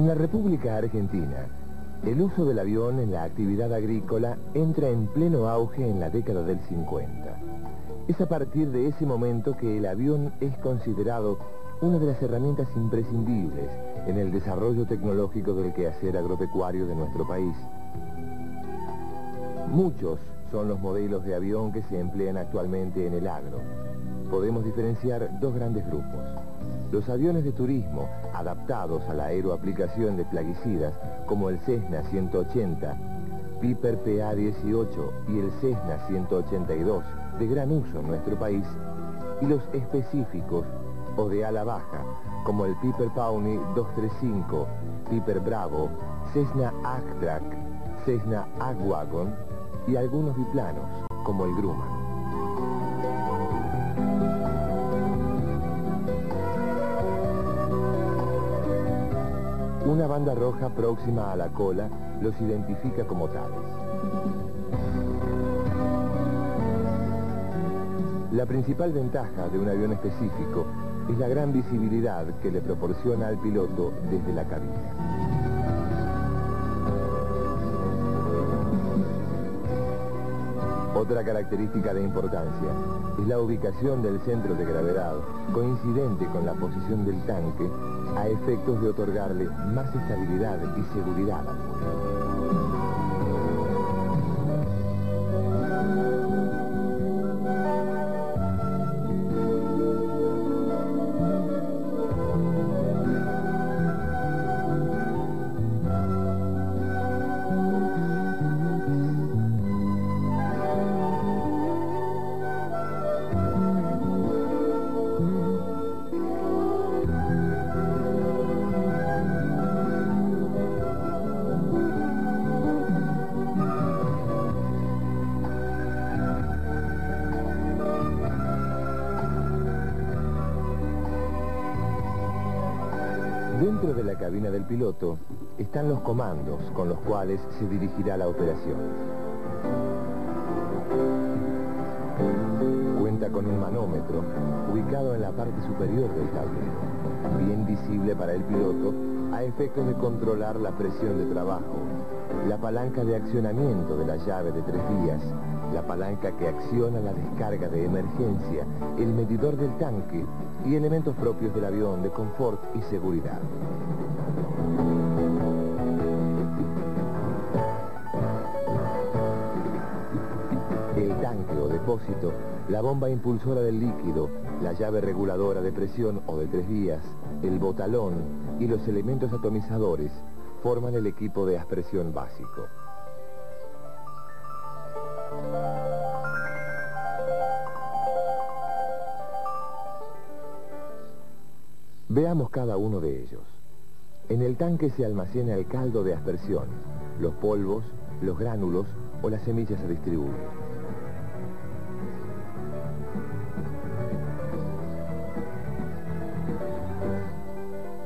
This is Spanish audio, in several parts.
En la República Argentina, el uso del avión en la actividad agrícola entra en pleno auge en la década del 50. Es a partir de ese momento que el avión es considerado una de las herramientas imprescindibles en el desarrollo tecnológico del quehacer agropecuario de nuestro país. Muchos son los modelos de avión que se emplean actualmente en el agro. Podemos diferenciar dos grandes grupos. Los aviones de turismo adaptados a la aeroaplicación de plaguicidas como el Cessna 180, Piper PA-18 y el Cessna 182 de gran uso en nuestro país y los específicos o de ala baja como el Piper Pawnee 235, Piper Bravo, Cessna Agtrack, Cessna Agwagon y algunos biplanos como el Grumman. Una banda roja próxima a la cola los identifica como tales. La principal ventaja de un avión específico es la gran visibilidad que le proporciona al piloto desde la cabina. Otra característica de importancia es la ubicación del centro de gravedad, coincidente con la posición del tanque, a efectos de otorgarle más estabilidad y seguridad. al piloto están los comandos con los cuales se dirigirá la operación. Cuenta con un manómetro ubicado en la parte superior del tablero, bien visible para el piloto a efectos de controlar la presión de trabajo, la palanca de accionamiento de la llave de tres vías, la palanca que acciona la descarga de emergencia, el medidor del tanque y elementos propios del avión de confort y seguridad. La bomba impulsora del líquido, la llave reguladora de presión o de tres vías, el botalón y los elementos atomizadores forman el equipo de aspresión básico. Veamos cada uno de ellos. En el tanque se almacena el caldo de aspersión, los polvos, los gránulos o las semillas a distribuir.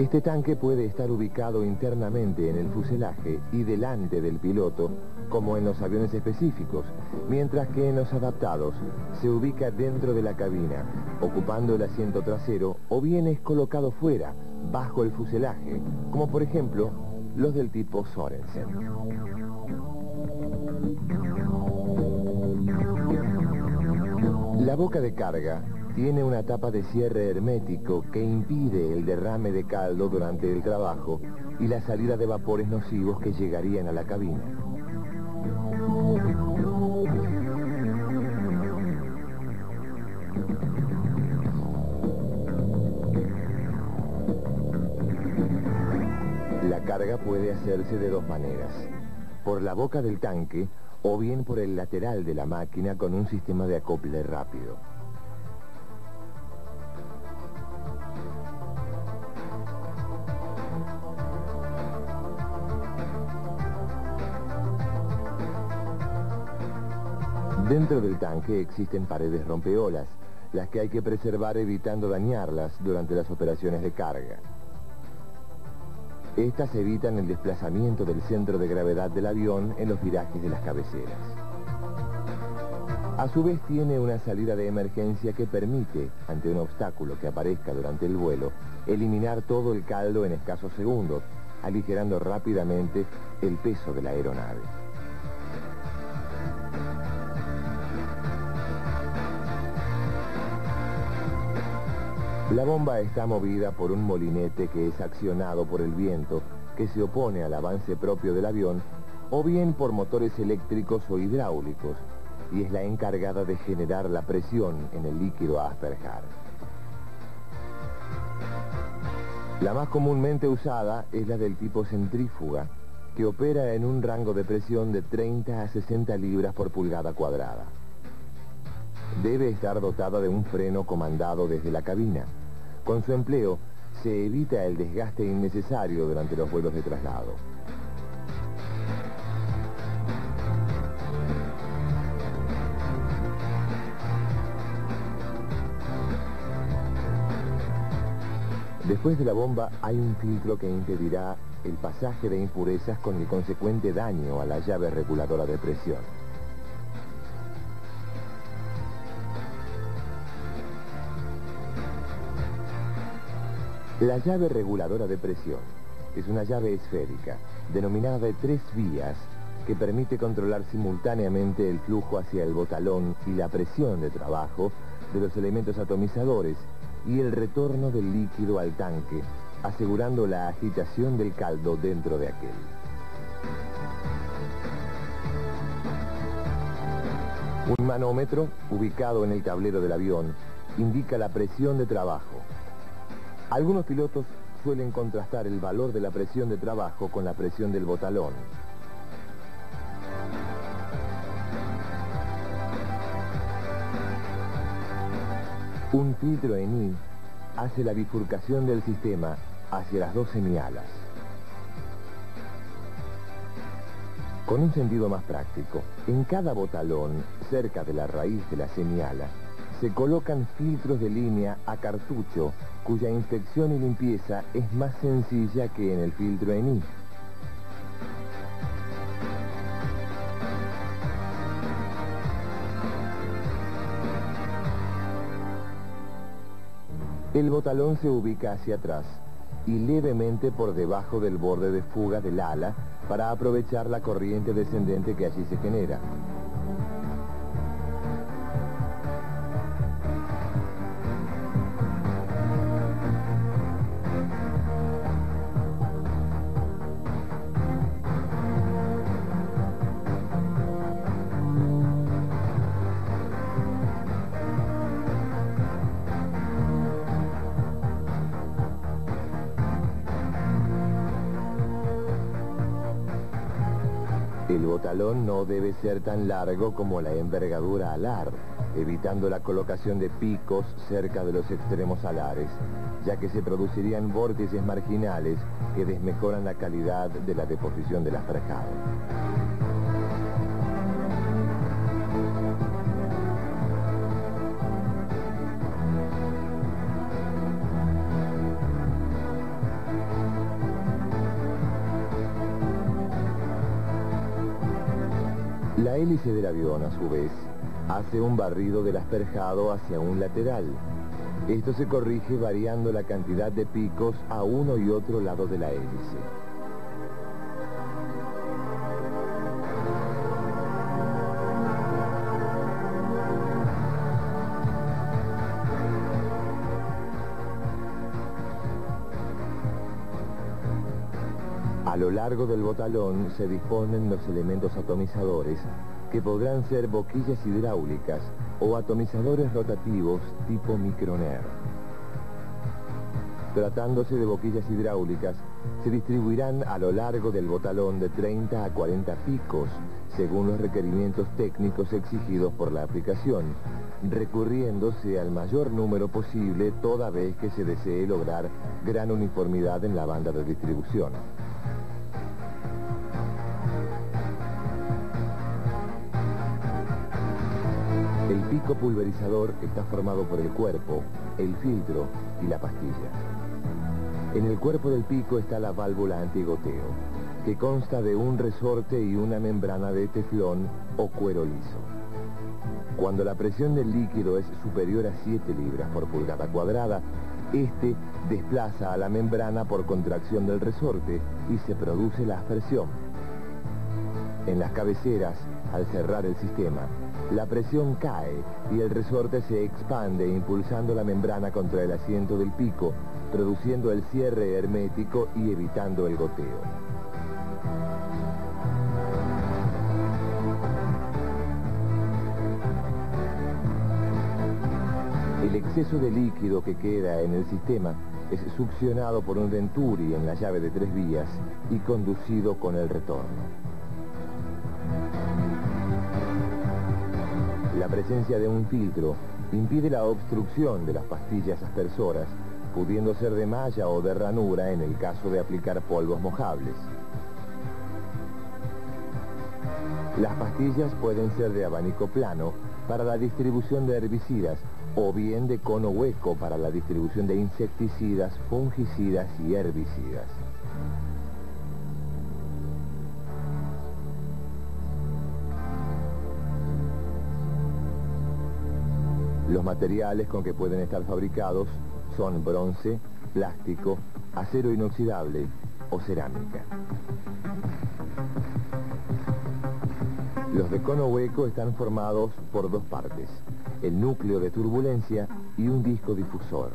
Este tanque puede estar ubicado internamente en el fuselaje y delante del piloto, como en los aviones específicos, mientras que en los adaptados se ubica dentro de la cabina, ocupando el asiento trasero o bien es colocado fuera, bajo el fuselaje, como por ejemplo los del tipo Sorensen. La boca de carga tiene una tapa de cierre hermético que impide el derrame de caldo durante el trabajo y la salida de vapores nocivos que llegarían a la cabina. La carga puede hacerse de dos maneras, por la boca del tanque o bien por el lateral de la máquina con un sistema de acople rápido. Dentro del tanque existen paredes rompeolas, las que hay que preservar evitando dañarlas durante las operaciones de carga. Estas evitan el desplazamiento del centro de gravedad del avión en los virajes de las cabeceras. A su vez tiene una salida de emergencia que permite, ante un obstáculo que aparezca durante el vuelo, eliminar todo el caldo en escasos segundos, aligerando rápidamente el peso de la aeronave. La bomba está movida por un molinete que es accionado por el viento que se opone al avance propio del avión o bien por motores eléctricos o hidráulicos y es la encargada de generar la presión en el líquido a asperjar. La más comúnmente usada es la del tipo centrífuga, que opera en un rango de presión de 30 a 60 libras por pulgada cuadrada. Debe estar dotada de un freno comandado desde la cabina. Con su empleo, se evita el desgaste innecesario durante los vuelos de traslado. Después de la bomba hay un filtro que impedirá el pasaje de impurezas con el consecuente daño a la llave reguladora de presión. La llave reguladora de presión es una llave esférica, denominada de tres vías, que permite controlar simultáneamente el flujo hacia el botalón y la presión de trabajo de los elementos atomizadores y el retorno del líquido al tanque, asegurando la agitación del caldo dentro de aquel. Un manómetro, ubicado en el tablero del avión, indica la presión de trabajo, algunos pilotos suelen contrastar el valor de la presión de trabajo con la presión del botalón. Un filtro en I hace la bifurcación del sistema hacia las dos semialas. Con un sentido más práctico, en cada botalón, cerca de la raíz de la semiala, se colocan filtros de línea a cartucho cuya inspección y limpieza es más sencilla que en el filtro ENI. El botalón se ubica hacia atrás y levemente por debajo del borde de fuga del ala para aprovechar la corriente descendente que allí se genera. Botalón no debe ser tan largo como la envergadura alar, evitando la colocación de picos cerca de los extremos alares, ya que se producirían vórtices marginales que desmejoran la calidad de la deposición del asperjado. La hélice del avión, a su vez, hace un barrido del asperjado hacia un lateral. Esto se corrige variando la cantidad de picos a uno y otro lado de la hélice. A lo largo del botalón se disponen los elementos atomizadores que podrán ser boquillas hidráulicas o atomizadores rotativos tipo microner. Tratándose de boquillas hidráulicas, se distribuirán a lo largo del botalón de 30 a 40 picos, según los requerimientos técnicos exigidos por la aplicación, recurriéndose al mayor número posible toda vez que se desee lograr gran uniformidad en la banda de distribución. Pico pulverizador está formado por el cuerpo, el filtro y la pastilla. En el cuerpo del pico está la válvula antigoteo, que consta de un resorte y una membrana de teflón o cuero liso. Cuando la presión del líquido es superior a 7 libras por pulgada cuadrada, Este desplaza a la membrana por contracción del resorte y se produce la aspersión. En las cabeceras, al cerrar el sistema, la presión cae y el resorte se expande impulsando la membrana contra el asiento del pico, produciendo el cierre hermético y evitando el goteo. El exceso de líquido que queda en el sistema es succionado por un venturi en la llave de tres vías y conducido con el retorno. La presencia de un filtro impide la obstrucción de las pastillas aspersoras, pudiendo ser de malla o de ranura en el caso de aplicar polvos mojables. Las pastillas pueden ser de abanico plano para la distribución de herbicidas o bien de cono hueco para la distribución de insecticidas, fungicidas y herbicidas. Los materiales con que pueden estar fabricados son bronce, plástico, acero inoxidable o cerámica. Los de cono hueco están formados por dos partes, el núcleo de turbulencia y un disco difusor.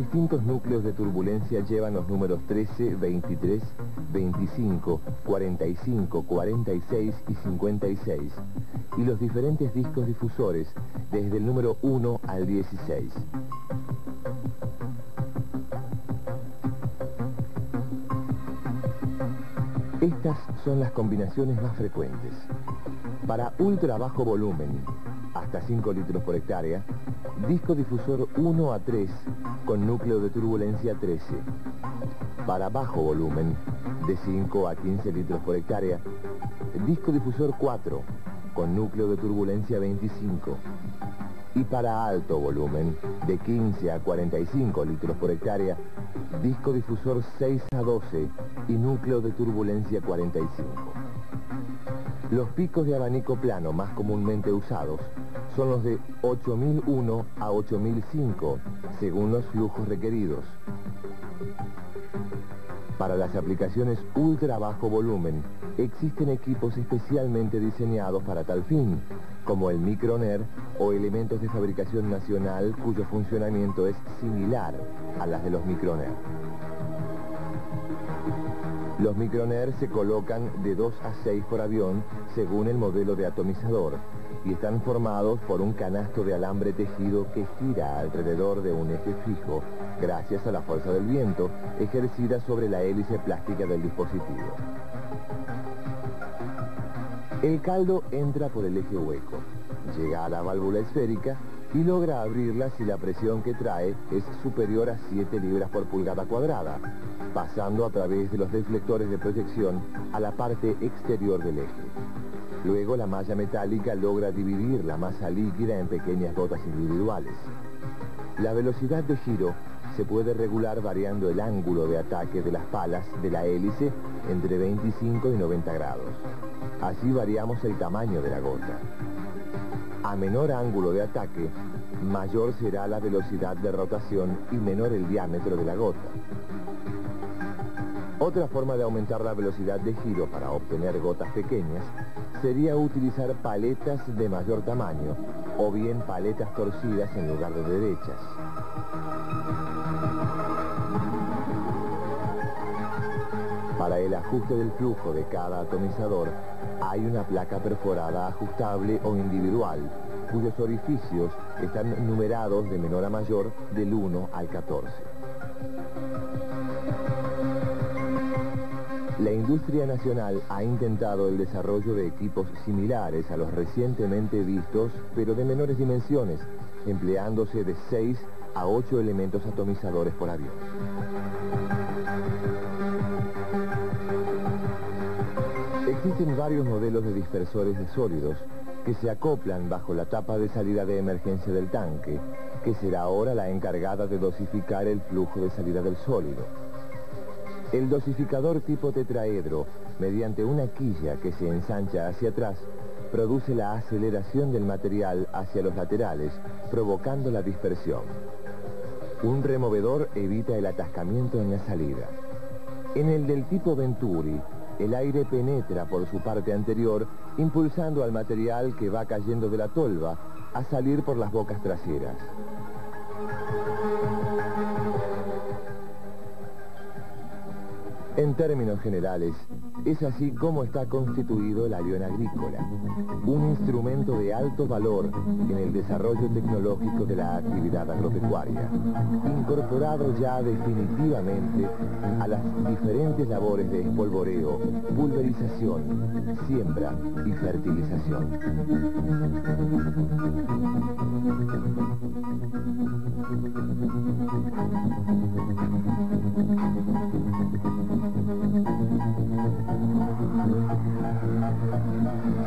Distintos núcleos de turbulencia llevan los números 13, 23, 25, 45, 46 y 56 y los diferentes discos difusores desde el número 1 al 16. Estas son las combinaciones más frecuentes. Para ultra bajo volumen, hasta 5 litros por hectárea, disco difusor 1 a 3 con núcleo de turbulencia 13. Para bajo volumen, de 5 a 15 litros por hectárea, disco difusor 4 con núcleo de turbulencia 25. Y para alto volumen, de 15 a 45 litros por hectárea, disco difusor 6 a 12 y núcleo de turbulencia 45. Los picos de abanico plano más comúnmente usados son los de 8001 a 8005, según los flujos requeridos. Para las aplicaciones ultra bajo volumen, existen equipos especialmente diseñados para tal fin, como el Microner o elementos de fabricación nacional cuyo funcionamiento es similar a las de los Microner. Los Microner se colocan de 2 a 6 por avión según el modelo de atomizador y están formados por un canasto de alambre tejido que gira alrededor de un eje fijo gracias a la fuerza del viento ejercida sobre la hélice plástica del dispositivo. El caldo entra por el eje hueco, llega a la válvula esférica y logra abrirla si la presión que trae es superior a 7 libras por pulgada cuadrada, pasando a través de los deflectores de proyección a la parte exterior del eje. Luego la malla metálica logra dividir la masa líquida en pequeñas gotas individuales. La velocidad de giro se puede regular variando el ángulo de ataque de las palas de la hélice entre 25 y 90 grados. Así variamos el tamaño de la gota. A menor ángulo de ataque, mayor será la velocidad de rotación y menor el diámetro de la gota. Otra forma de aumentar la velocidad de giro para obtener gotas pequeñas sería utilizar paletas de mayor tamaño o bien paletas torcidas en lugar de derechas. Para el ajuste del flujo de cada atomizador hay una placa perforada ajustable o individual, cuyos orificios están numerados de menor a mayor del 1 al 14. La industria nacional ha intentado el desarrollo de equipos similares a los recientemente vistos, pero de menores dimensiones, empleándose de 6 a 8 elementos atomizadores por avión. Existen varios modelos de dispersores de sólidos que se acoplan bajo la tapa de salida de emergencia del tanque, que será ahora la encargada de dosificar el flujo de salida del sólido. El dosificador tipo tetraedro, mediante una quilla que se ensancha hacia atrás, produce la aceleración del material hacia los laterales, provocando la dispersión. Un removedor evita el atascamiento en la salida. En el del tipo Venturi, el aire penetra por su parte anterior, impulsando al material que va cayendo de la tolva a salir por las bocas traseras. En términos generales, es así como está constituido el avión agrícola, un instrumento de alto valor en el desarrollo tecnológico de la actividad agropecuaria, incorporado ya definitivamente a las diferentes labores de espolvoreo, pulverización, siembra y fertilización. Thank you.